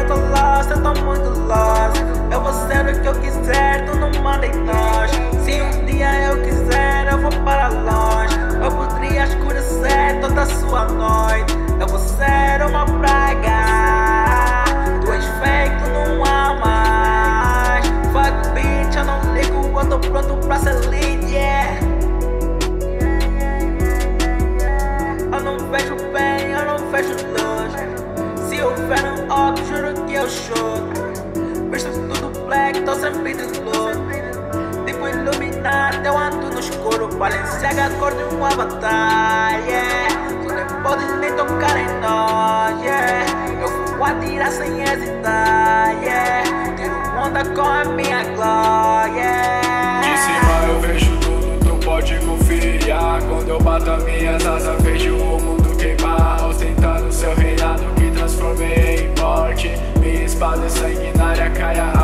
eu tô lost, eu tô muito lost. Eu vou ser o que eu quiser, tu não manda em nós. Se um dia eu quiser, eu vou para longe. Eu poderia escurecer toda sua noite. Eu vou ser uma praga. Tu és feito não há mais. Fuck bitch, eu não ligo, eu tô pronto pra ser eu chuto. Visto tudo black, tô sempre de luz. Tipo iluminado, eu ando no escuro. Balenciaga, cor de um avatar, yeah. Tu nem podes nem tocar em nós, yeah. Eu vou atirar sem hesitar, yeah. Tiro onda com a minha glória, De cima eu vejo tudo, tu pode confiar. Quando eu bato as minhas asas, vejo o mundo espaldas sanguinária, cara